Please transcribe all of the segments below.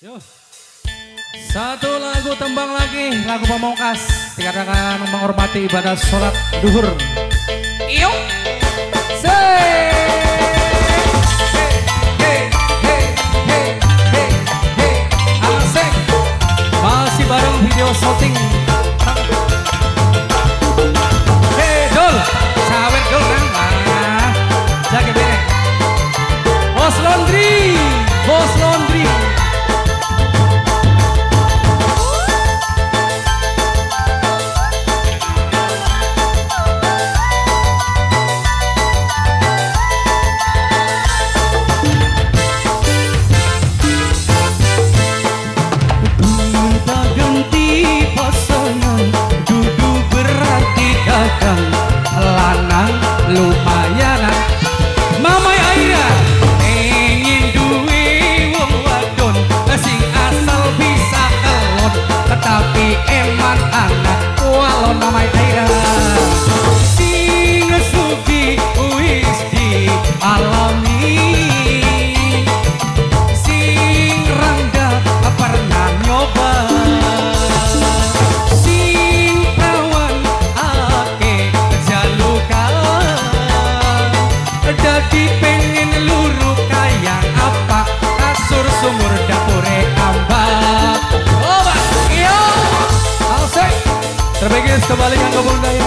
Yo. Satu lagu tembang lagi, lagu pamungkas dikarenakan menghormati ibadah sholat duhur. Yuk. Masih bareng video shooting It's Kabali Ganga Bunda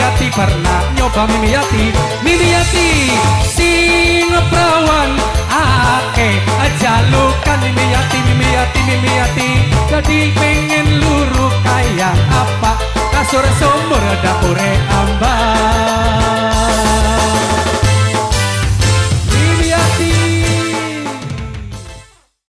Mimiati pernah nyoba mimiyati, mimiyati sing perawan ake jalukan mimiyati, mimiyati Mimiati jadi pengen luruh kayak apa? Kasur sumur dapure